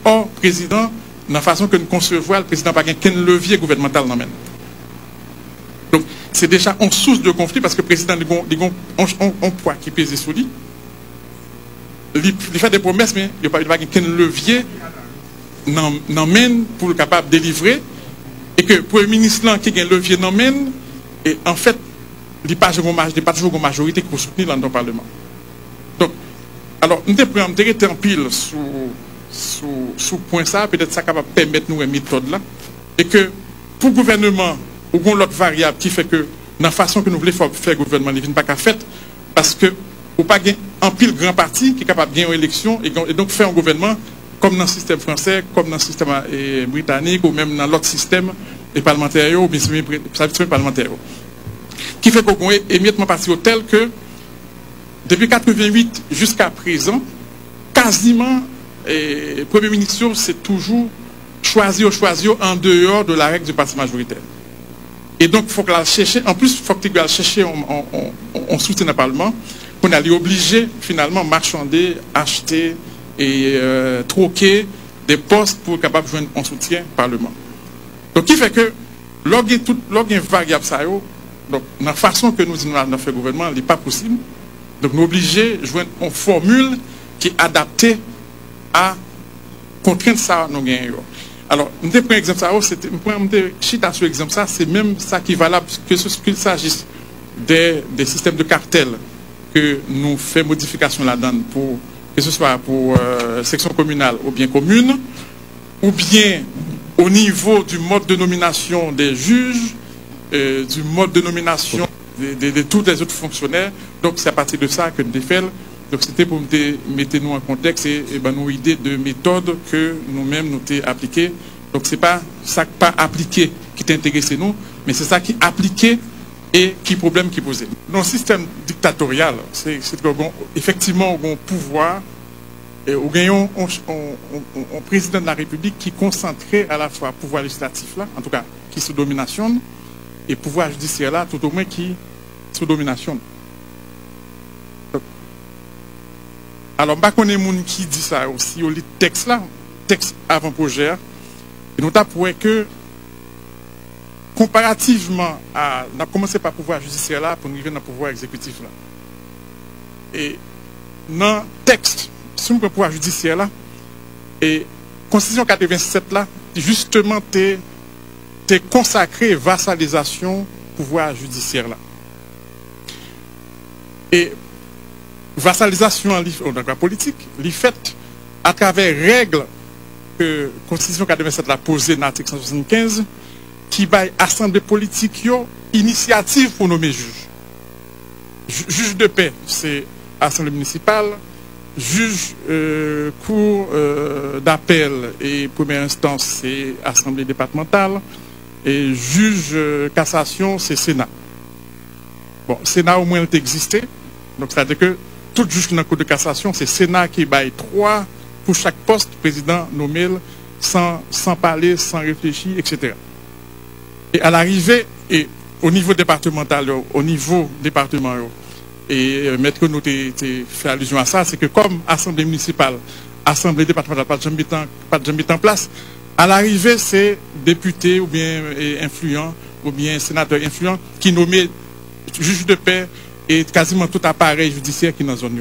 Or, prezident, nan fason ke nou konsevwa, l prezident pa gen ken levye gouvernemental nan men. C'est déjà une source de conflit parce que le président a un poids qui pèse sur lui il fait des promesses, mais il n'y a pas de levier n'emmène pour être capable de délivrer. Et que le ministre qui a un levier n'emmène, et en fait, il n'y a pas toujours une majorité pour soutenir dans le Parlement. Donc, alors, nous devons en pile sur ce point ça, peut-être ça capable permettre nous une méthode là. Et que pour le gouvernement, ou l'autre variable qui fait que, dans la façon que nous voulons faire le gouvernement, il n'est pas qu'à fait, parce que ou pas un pile grand parti qui est capable de gagner une élection et, donc faire un gouvernement comme dans le système français, comme dans le système euh, britannique ou même dans l'autre système parlementaire ou bien. Qui fait qu'on est émiettement parti tel que depuis 88 jusqu'à présent, quasiment, le Premier ministre, c'est toujours choisir ou choisir en dehors de la règle du parti majoritaire. Et donc, il faut qu'elle cherche, en plus, il faut qu'il chercher en soutien dans le Parlement on allait obligé finalement marchander, acheter et euh, troquer des postes pour être capable de jouer un soutien parlement. Donc, qui fait que, lorsqu'il y a variable ça, dans la façon que nous avons fait le gouvernement, n'est pas possible. Donc, nous obligés de jouer une formule qui est adaptée à contraindre ça nous gagnons. Alors, nous prenons exemple ça, sur exemple ça, c'est même ça qui est valable que ce qu'il s'agisse des, des systèmes de cartel que nous faisons modification là-dedans, pour, que ce soit pour euh, section communale ou bien commune, ou bien au niveau du mode de nomination des juges, euh, du mode de nomination de, tous les autres fonctionnaires. Donc c'est à partir de ça que nous faisons. Donc c'était pour mettre nous en contexte et, et ben, nos idées de méthode que nous-mêmes nous avons appliquées. Donc ce n'est pas ça pas appliqué qui t'intéresse nous, mais c'est ça qui appliqué et qui problème qui posait. Dans le système dictatorial, c'est effectivement un pouvoir on gagnons un président de la République qui concentrait à la fois pouvoir législatif là, en tout cas qui se domination, et pouvoir judiciaire là, tout au moins qui sous domination. alon bak konen moun ki di sa ou si yo li teks la, teks avan proje a, e nou ta pouwe ke komparativeman a, nan komanse pa pouvoi a judisye la pou nou rive nan pouvoi ekzekutif la. E nan teks, sou si mwen pouvoi a judisye la, e konstisyon 87 la, justeman te, te konsakre vassalizasyon pouvoi a judisye la. E vassalizasyon li, ou nan kwa politik, li fèt a travè règle ke konstitusyon 87 la pose nan artik 175, ki bay asemble politik yo inisiativ pou nomè juj. Juj de pe, se asemble municipal, juj kou d'apel e poumer instans se asemble departemental e juj kassasyon se senat. Bon, senat ou mwen te egziste, donc sa de tout juj nan kou de kassasyon, se senat ki bay 3 pou chak post, prezident nomel, san pale, san reflechi, etc. E al arrive, e au nivou departemental yo, au nivou departement yo, et euh, mettre nous fait allusion à ça, c'est que comme assemblée municipale, assemblée départementale, pas de jamais en place, à l'arrivée, c'est député ou bien influent, ou bien sénateur influent, qui nommait juge de paix et quasiment tout appareil judiciaire qui est dans la zone.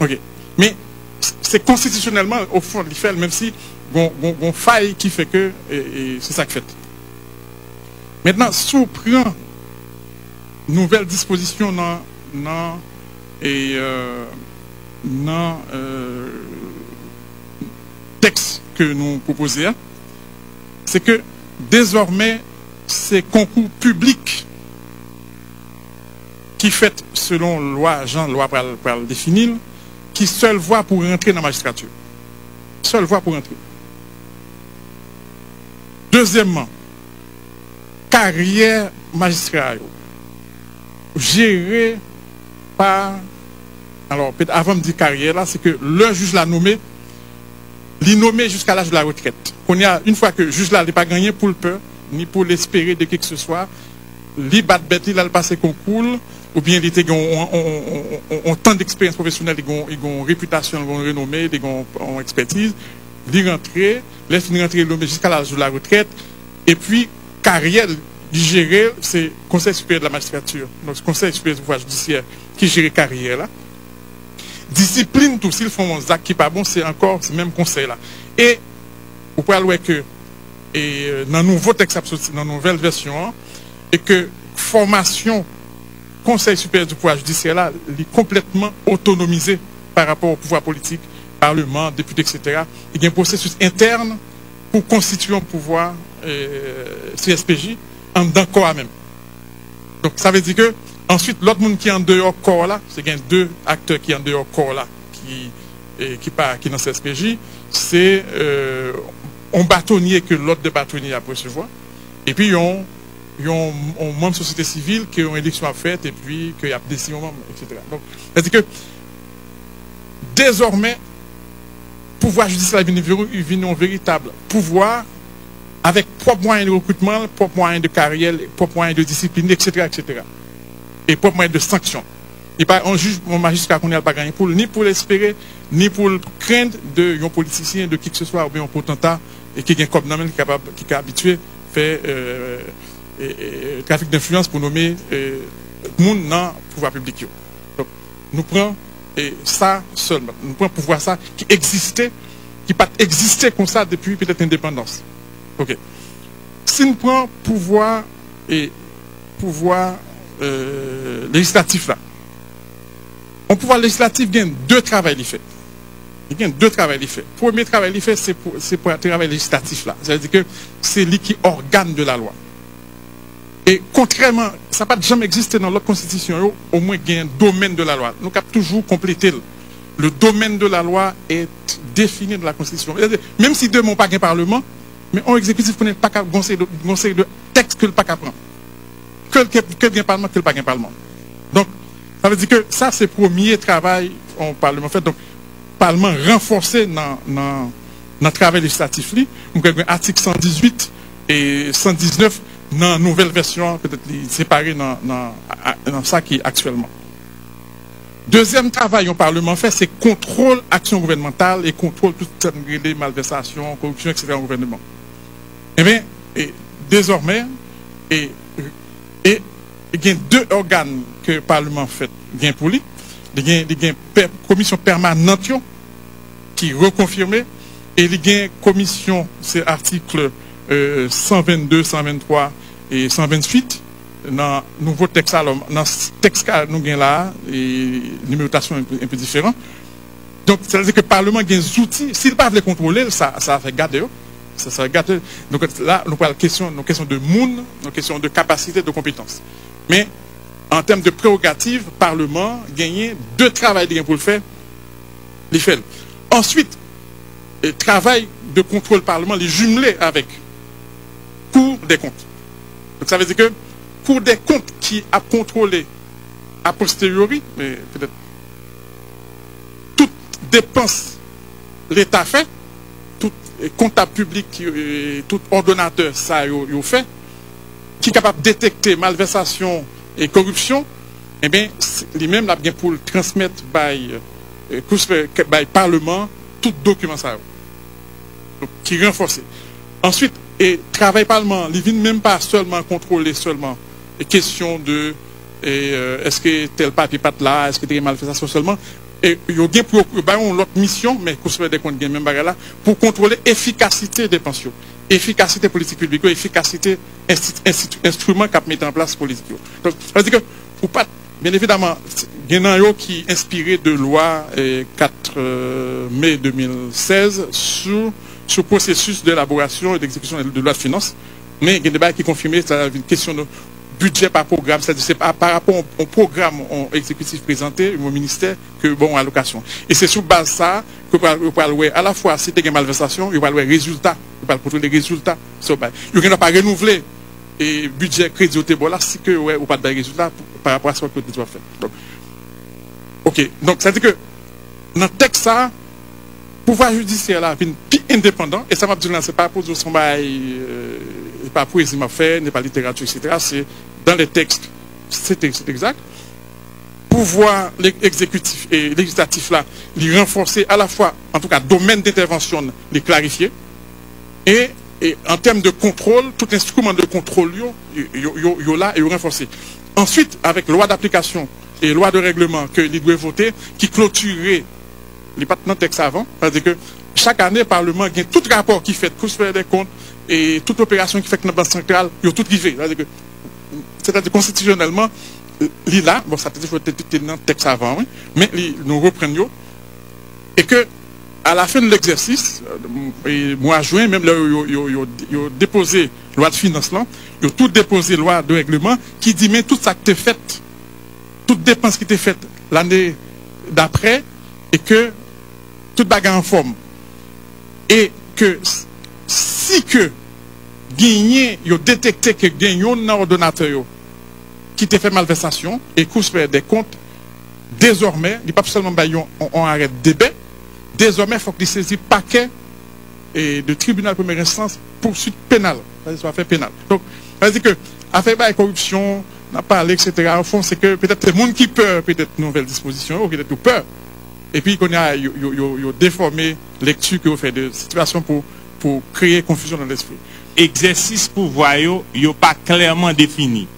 Ok. Mais c'est constitutionnellement, au fond, il même si bon, bon, faille qui fait que, c'est ça que fait. Maintenant, sous prend nouvel disposisyon nan nan teks ke nou propose se ke dezorme se konkou publik ki fet selon loi, jan loi pral definil, ki sel vwa pou rentre nan magistratur sel vwa pou rentre Dezemman karyer magistratur géré par... Alors, avant de dire carrière, là, c'est que le juge l'a nommé, l'a nommé jusqu'à l'âge de la retraite. Y a, une fois que le juge là n'a pas gagné pour le peur, ni pour l'espérer de qui que ce soit, li bat bête, il a le passé concours, ou bien il était ont tant d'expérience professionnelle, ils ont réputation, ils ont renommé, ils ont expertise, il rentré, laisse rentrer nommé jusqu'à l'âge de la retraite, et puis carrière gérer, c'est Conseil supérieur de la magistrature, donc Conseil supérieur du pouvoir judiciaire qui gère carrière là. Discipline tout, s'ils font un acte qui n'est pas bon, c'est encore ce même conseil là. Et, vous pouvez voir que, et, euh, dans le nouveau texte dans la nouvelle version, et que formation Conseil supérieur du pouvoir judiciaire est complètement autonomisé par rapport au pouvoir politique, parlement, député, etc. Il y a un processus interne pour constituer un pouvoir euh, CSPJ en dedans corps même. Donc ça veut dire que ensuite l'autre monde qui est en dehors corps là, c'est qu'il deux acteurs qui sont en dehors corps là, qui qui pas qui dans SPJ, c'est euh, un bâtonnier que l'autre de bâtonnier a recevoir, et puis on ont un membre société civile qui ont une élection à faire et puis qu'il y a décision etc. Donc, c'est-à-dire que désormais, pouvoir judiciaire est un véritable pouvoir avec propre moyen de recrutement, propre moyen de carrière, propre moyen de discipline, etc., etc. Et propre moyen de sanction. Et un juge, un magistrat qu'on n'a pas gagné pour, ni pour l'espérer, ni pour craindre de un politicien, de qui que ce soit, ou bien un potentat, et qui est comme qui est capable, qui est habitué, faire euh, trafic d'influence pour nommer euh, monde dans le pouvoir public. Donc, nous prenons et ça seulement, nous prenons pouvoir ça qui existait, qui pas existé comme ça depuis peut-être l'indépendance. Si nous prenons pouvoir et pouvoir euh, législatif là, un pouvoir législatif gagne deux travaux il fait. Il gagne deux travaux fait. Premier travail il fait, c'est pour, pour un travail législatif là. C'est-à-dire que c'est lui qui organe de la loi. Et contrairement, ça n'a pas jamais existé dans l'autre constitution, au moins il y a un domaine de la loi. Nous avons toujours complété. Le domaine de la loi est défini dans la constitution. Même si deux n'ont pas un parlement, mais on exécutif n'est pas qu'à conseil de, texte que le pas qu'à prendre. Que le parlement, que le pas parlement. Donc, ça veut dire que ça, c'est le premier travail au Parlement fait. Donc, le Parlement renforcé dans, dans, le travail législatif. Nous avons article 118 et 119 dans la nouvelle version, peut-être séparé dans, dans, dans ça qui est actuellement. Deuxième travail au Parlement fait, c'est contrôle action gouvernementale et contrôle toute cette malversation, corruption, etc. au gouvernement. Eh bien, et désormais, et, et, il y a deux organes que le Parlement fait bien pour lui. il y a une commission permanente qui reconfirmé et il y a une commission, c'est article 122, 123 et 128 dans nouveau texte, dans le texte nous avons là, et numérotation un peu différente. Donc, ça veut dire que le Parlement a des outils. S'il pas les contrôler, ça, ça fait garder. Ça, ça garder. Donc là, nous parlons question, questions de monde, nos questions de capacité, de compétences. Mais en termes de prérogatives, le Parlement gagné deux travail pour le faire. Ensuite, le travail de contrôle Parlement, les jumelé avec des comptes. Donc ça veut dire que Cour des comptes qui a contrôlé a posteriori, mais peut-être toute dépense l'État fait, tout comptable public, tout ordonnateur, ça y fait, qui est capable de détecter malversation et corruption, eh bien, lui-même, a bien pour le transmettre le euh, Parlement tout document ça. Donc, qui renforce. Ensuite, et travail Parlement, il ne même pas seulement contrôler seulement les questions de euh, est-ce que tel papier pas là, est-ce que tu as malversation seulement. Et il y a pour l'autre mission, mais des comptes même là, pour contrôler l'efficacité des pensions, efficacité politique publique, efficacité instrument qu'a mis en place politique. Donc, ça veut dire que, pour pas, bien évidemment, il y a qui est inspiré de loi 4 euh, mai 2016 sur le processus d'élaboration et d'exécution de loi de finances. Mais il y a un débat qui c'est une question de budget par programme, c'est par, rapport au, programme exécutif présenté au ministère que bon allocation. Et c'est sur base ça que vous pouvez à la fois si une malversation, vous pouvez résultats, vous pouvez contrôler les résultats. Vous ne pas renouveler et budget crédit au là si que ouais, ou pas de résultats par rapport à ce que dois faire. Donc, ok, donc ça veut dire que dans le texte ça, pouvoir judiciaire là, est indépendant, et ça m'a dit c'est pas pour son bail, euh, pas poésie m'a fait, n'est pas littérature, etc. C'est dans les textes, c'est exact. Pouvoir exécutif et législatif là, les renforcer à la fois, en tout cas, domaine d'intervention, les clarifier. Et, en termes de contrôle, tout instrument de contrôle, il y là et renforcer. Ensuite, avec loi d'application et loi de règlement que les doivent voter, qui clôturerait les pas texte avant, que chaque année, le Parlement a tout rapport qui fait, se faire des comptes, et toute opération qui fait que la Banque centrale, il y a tout rivé. C'est-à-dire constitutionnellement, il bon, ça peut-être faut dans le texte avant, mais nous reprenons, et que à la fin de l'exercice, euh, mois juin, même là, ils ont déposé loi de financement, ils ont tout déposé loi de règlement qui dit, mais tout ça qui est fait, toute dépense qui était faite l'année d'après, et que bagarre en forme. Et que si que gagné, yo détecté que gagné un ordonnateur qui te fait malversation et coûte des comptes, désormais, il n'y a pas seulement on, arrête débat, désormais il faut qu'il saisisse paquet et de tribunal de première instance poursuite pénale. Donc, ça veut dire que affaire de corruption, n'a pas parlé, etc. Au fond, c'est que peut-être les gens qui peur peut-être nouvelles dispositions, ou peut-être peur. Et puis, qu'on a, déformé lecture que vous faites de situation pour créer confusion dans l'esprit. Exercice pouvoir yo, yo pas clairement défini.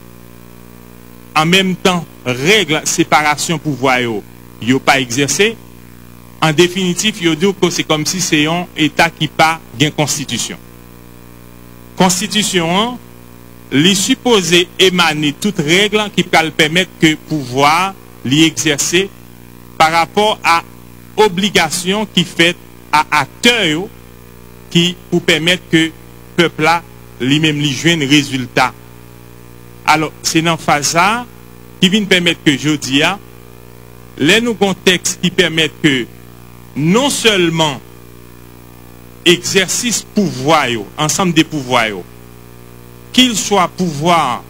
En même temps, règle séparation pouvoir yo, yo pas exercé. En définitif, yo dit que c'est comme si c'est un État qui pas une constitution. Constitution, li supposé émaner toute règle qui peut permettre que pouvoir l'y exercer par rapport a obligasyon ki fet a akteyo ki pou pemet ke pepla li mem li jwen rezultat. Alors, se nan fasa ki vin pemet ke jodi a, le nou konteks ki pemet ke non selman eksersis pouvoyo, ansam de pouvoyo, kil swa pouvoy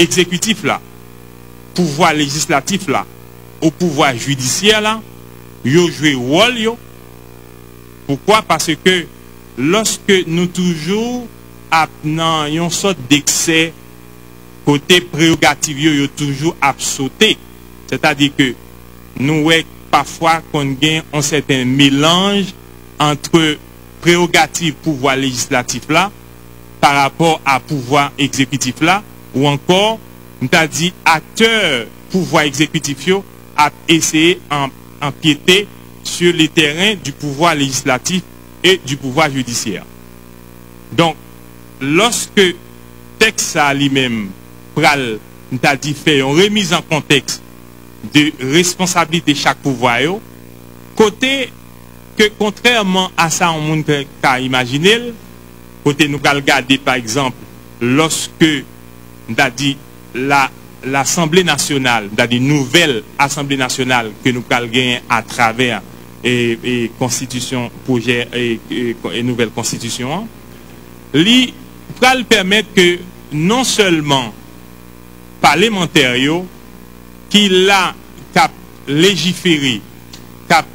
eksekutif la, pouvoy legislatif la, au pouvoir judiciaire là, yo joué rôle yo. Pourquoi Parce que lorsque nous toujours apnan yon sot d'excès côté prérogatif yo, yo toujours absauté. C'est-à-dire que nous ouais parfois qu'on gagne un certain mélange entre prérogatif pouvoir législatif là par rapport à pouvoir exécutif là ou encore, nous dit acteur pouvoir exécutif yo, a essayé empiéter sur les terrains du pouvoir législatif et du pouvoir judiciaire. Donc, lorsque texte a lui-même pral, t'a dit fait une remise en contexte de responsabilité chaque pouvoir, côté que contrairement à ça, on monde qu'à imaginer, côté nous regarder par exemple, lorsque t'a dit la l'Assemblée nationale, c'est-à-dire nouvelle Assemblée nationale que nous allons gagner à travers et, et constitution, projet et, et, et nouvelle constitution, li pral permettre que non seulement parlementaires qui la cap légiférer, cap,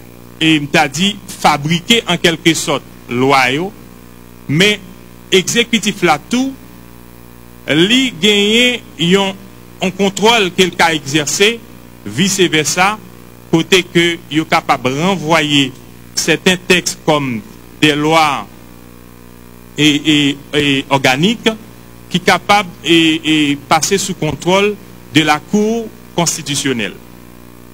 et t'a dit, fabriquer en quelque sorte loi mais exécutif là tout, li gagner yon on contrôle quel cas exercé, vice-versa, côté que est capable de renvoyer certains textes comme des lois et, organiques qui sont capables de passer sous contrôle de la Cour constitutionnelle.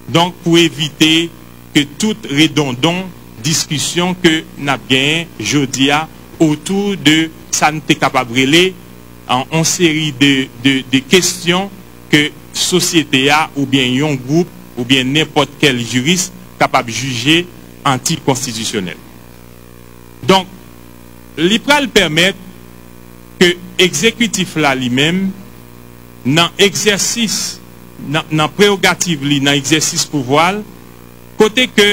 Donc, pour éviter que toute redondante discussion que nous avons jeudi autour de ça nous capable de en, en série de questions ke sosyete a ou bien yon goup ou bien nepot kel juris kapab juje antikonstitusyonel. Donk, li pral permet ke ekzekutif la li mem nan eksersis, nan, nan prerogativ li nan eksersis pouvoal, kote ke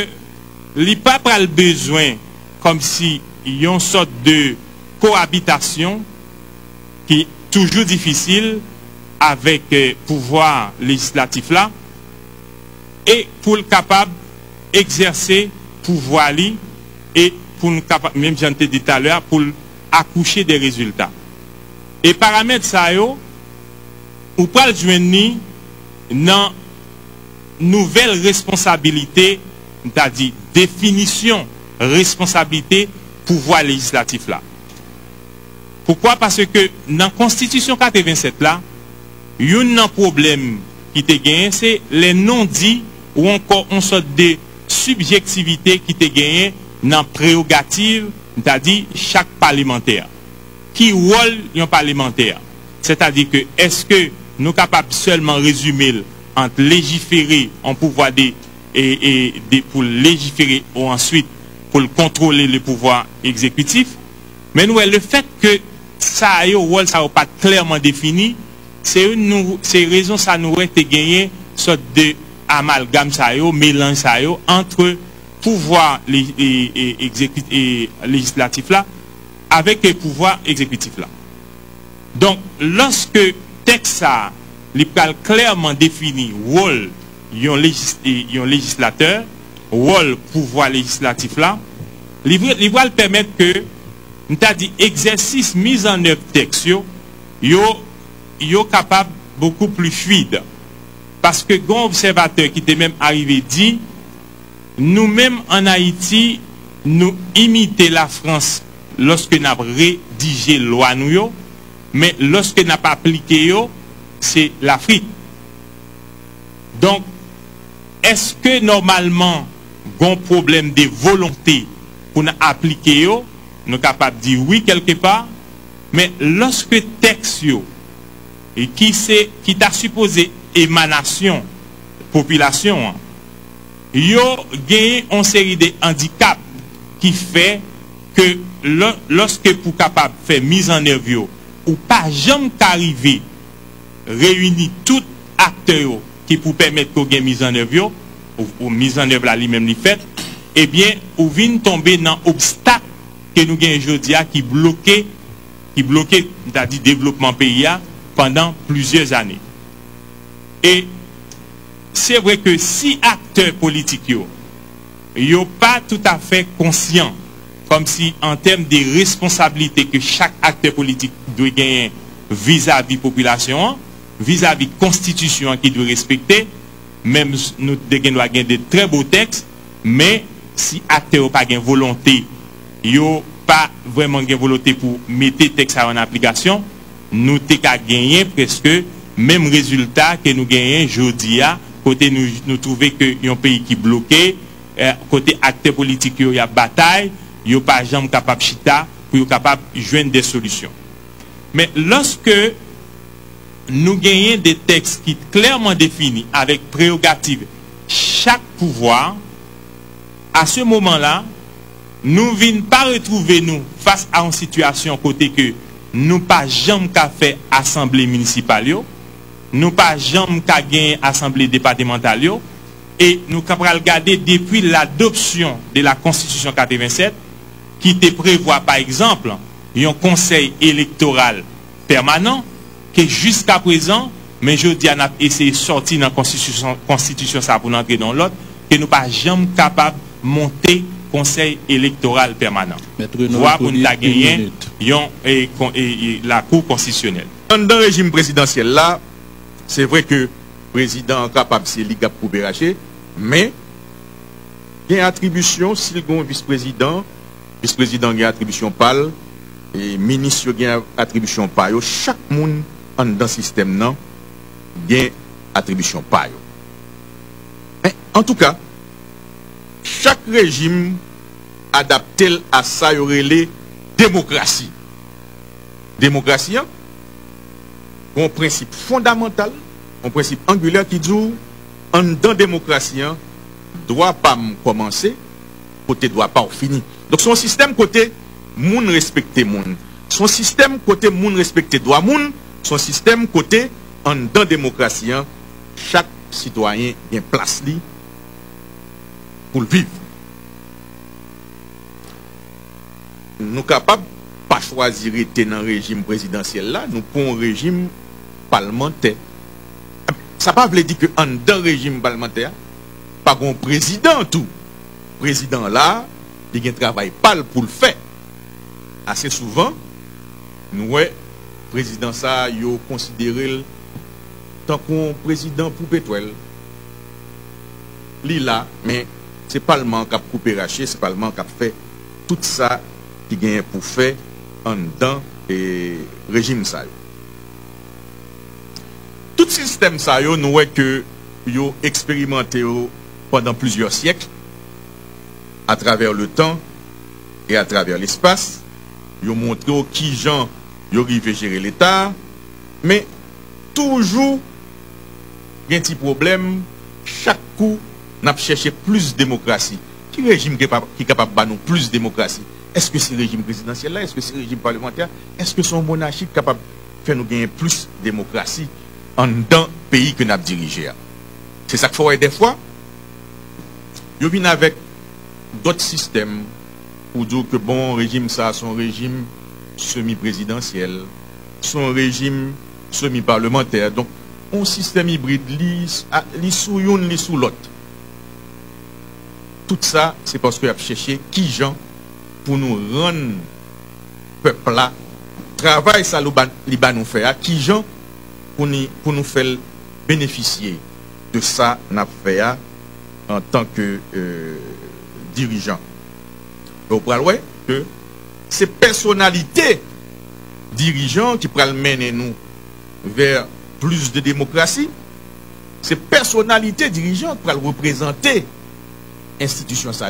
li pa pral bezwen kom si yon sot de kohabitasyon ki toujou difisil, avec le euh, pouvoir législatif là, et pour le capable d'exercer pouvoir et pour nous capable, même j'en ai dit tout à l'heure, pour accoucher des résultats. Et paramètres ça yo, ou le joindre dans nouvelle responsabilité, c'est-à-dire définition responsabilité pouvoir législatif là. Pourquoi? Parce que dans la Constitution 87 là, Yon nan problem ki te genyen se le non di ou ankon on sot de subjektivite ki te genyen nan prerogative, ta di chak parlementer. Ki wol yon parlementer? Se ta di ke eske nou kapap selman rezumil ant legifere an pouvoi de, e, e, de pou legifere ou answit pou l kontrole le pouvoi ekzekutif, men wè le fèt ke sa yo wol sa yo pat klerman defini, se rezon sa nou wè te genye sot de amalgam sa yo, melan sa yo, antre pouvoi e, e, e, legislatif la, avek pouvoi ekzekutif la. Donk, loske teks sa li pral klerman defini wol yon, legis, yon legislateur, wol pouvoi legislatif la, li pral permette ke, nta di, eksersis mizan nev teks yo, yo yo kapab beaucoup plus fluide. Parce que grand observateur qui était même arrivé dit, nous-mêmes en Haïti, nous imiter la France lorsque nous avons rédigé loi nous, mais lorsque nous avons appliqué, c'est l'Afrique. Donc, est-ce que normalement, grand problème de volonté pour nous appliquer, nous sommes capables de dire oui quelque part, mais lorsque texte ki, se, ki ta suppose emanasyon, popilasyon, yo genye on seri de handikap ki fe ke loske pou kapap fe mizan nervyo ou pa jom karive reuni tout akteyo ki pou pemet ko gen mizan nervyo ou, ou mizan nerv la li mem li fet ebyen eh ou vin tombe nan obstak ke nou gen jodia ki bloke ki bloke, da di devlopman peya pendant plusieurs années. Et c'est vrai que si acteurs politiques, ils n'ont pas tout à fait conscient, comme si en termes des responsabilités que chaque acteur politique doit gagner vis-à-vis -vis population, vis-à-vis -vis constitution qui doit respecter, même nous devons gagner de très beaux textes, mais si acteurs n'ont pas de volonté, ils n'ont pas vraiment de volonté pour mettre texte en application, nou te ka genyen preske menm rezultat ke nou genyen jodi ya, kote nou, nou trouve ke yon peyi ki bloke, eh, kote akte politik yo ya batay, yo pa jam kapap chita pou yo kapap jwen de solusyon. Men, loske nou genyen de tekst ki klerman defini avek prerogative chak pouvoar, a se moman la, nou vin pa retrouve nou fas an situasyon kote ke nou pa jam ka fe asemble municipal yo, nou pa jam ka gen asemble departemental yo, e nou ka pral gade depi l'adopsyon de la konstitusyon 87, ki te prevoa par exemple yon konsey elektoral permanent, ke jiska prezan, men jodi an ap eseye sorti nan konstitusyon sa pou nan tre don lot, ke nou pa jam kapab monte konsey elektoral permanent. Vwa pou nou ta genyen yon e, kon, e, e, la kou konstisyonel. An dan rejim presidansyel la, se vre ke prezident kapab se ligap pou berache, men gen atribusyon sil gon vice-prezident, vice-prezident gen atribusyon pal, e minisyo gen atribusyon payo, chak moun an dan sistem nan gen atribusyon payo. En, non, en tout ka, chaque régime adapte à ça, les démocraties. Démocratie, hein? un principe fondamental, un principe angulaire qui dit, en dans démocratie, hein, doit pas commencer, côté doit pas finir. Donc son système côté, moun respecter moun. Son système côté moun respecter droit moun, son système côté, en dans démocratie, hein, chaque citoyen a une place li pou l'viv. Nou kapab pa chwazi rete nan rejim prezidansyel la, nou pou an rejim palmente. Sa pa vle di ke an dan rejim palmente a, pa kon prezidant ou. Prezidant la, di gen travay pal pou l'fe. Ase souvan, nou we, prezidant sa yo konsidere l tan kon prezidant pou petwel. Li la, men, Se palman kap koupe rache, se palman kap fe tout sa ki genye pou fe an dan e rejim sa yo. Tout sistem sa yo nou we ke yo eksperimente yo pandan plusieurs siyek a traver le tan e a traver l'espace yo montre yo ki jan yo rive jere l'Etat men toujou gen ti problem chak kou n'a cherché plus démocratie. Qui régime qui est capable de nous plus démocratie Est-ce que c'est le régime présidentiel là Est-ce que c'est le régime parlementaire Est-ce que son monarchie est capable de faire nous gagner plus démocratie en dans le pays que nous avons dirigé C'est ça qu'il faut des fois. Je viens avec d'autres systèmes pour dire que bon régime ça, son régime semi-présidentiel, son régime semi-parlementaire. Donc, un système hybride, li, li sous l'une, li sous l'autre. Tout ça, c'est parce qu'il a cherché qui gens pour nous rendre peuple là. Travail ça liban nous fait, qui gens pour nous, pour faire bénéficier de ça n'a fait en tant que euh, dirigeant. Vous pouvez que ces personnalités dirigeants qui pourraient mener nous vers plus de démocratie, ces personnalités dirigeantes pourraient représenter institution ça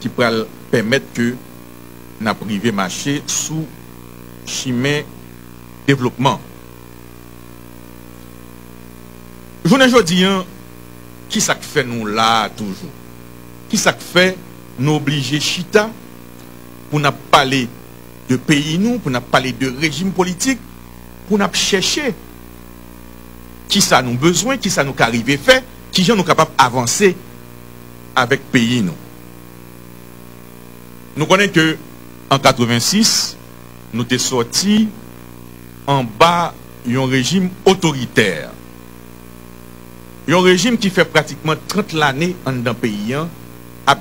qui pourrait permettre que n'a privé marché sous chemin développement. Je ne dis qui ça fait nous là toujours? Qui ça fait nous obliger chita pour nous parler de pays nous, pour nous parler de régime politique, pour nous chercher qui ça nous besoin, qui ça nous arrive fait, qui nous capables d'avancer avec pays nous. Nous connaissons que en 86, nous sommes sortis en bas d'un régime autoritaire. Un régime qui fait pratiquement 30 l'année en un pays hein,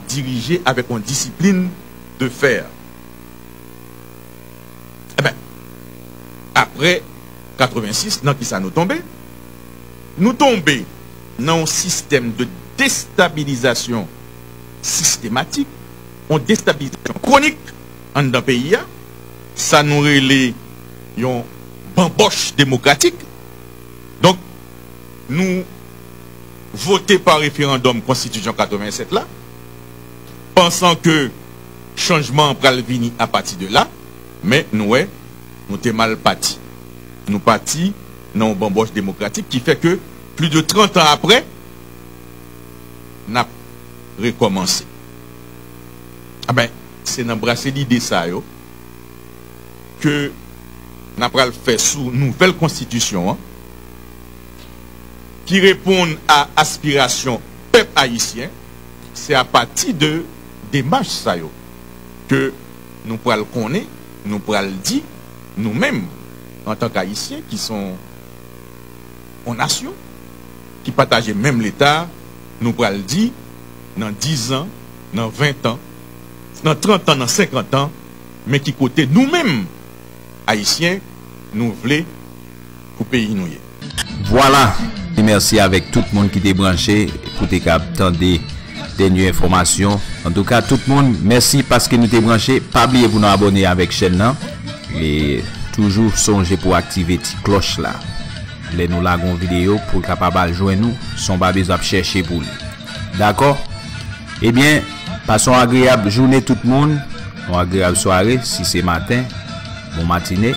dirigé avec une discipline de fer. Eh ben, après 86, dans qui ça nous tombait? Nous tombons dans un système de déstabilisation systématique, une déstabilisation chronique en un pays, ça nous relève une bamboche démocratique. Donc, nous voté par référendum Constitution 87 là, pensant que changement pral vini à partir de là, mais nous, nous t'es mal parti. Nous partis dans une bamboche démocratique qui fait que plus de 30 ans après, n'a recommencé. Ah ben, c'est dans brasser l'idée ça, que n'a pas fait sous nouvelle constitution, hein, qui répondent à aspiration peuple haïtien, c'est à partir de démarches ça, que nous pourrons le connaître, nous pourrons le dire, nous-mêmes, en tant qu'haïtiens, qui sont en nation, qui partagent même l'État, nou pral di, nan 10 an, nan 20 an, nan 30 an, nan 50 an, men ki kote nou menm, Haitien, nou vle pou peyi nou ye. Voilà, et merci avec tout le monde qui t'est branché, pour t'es des dernières informations. En tout cas, tout le monde, merci parce que nous t'es branché. Pas oublier vous nous abonner avec chaîne là. Et toujours songer pour activer cette cloche là. le nou lagon video pou kapabal jwen nou, son ba bezap chèche pou li. D'akor? Ebyen, pason agriyab jounè tout moun, an agriyab soare, si se matin, bon matine,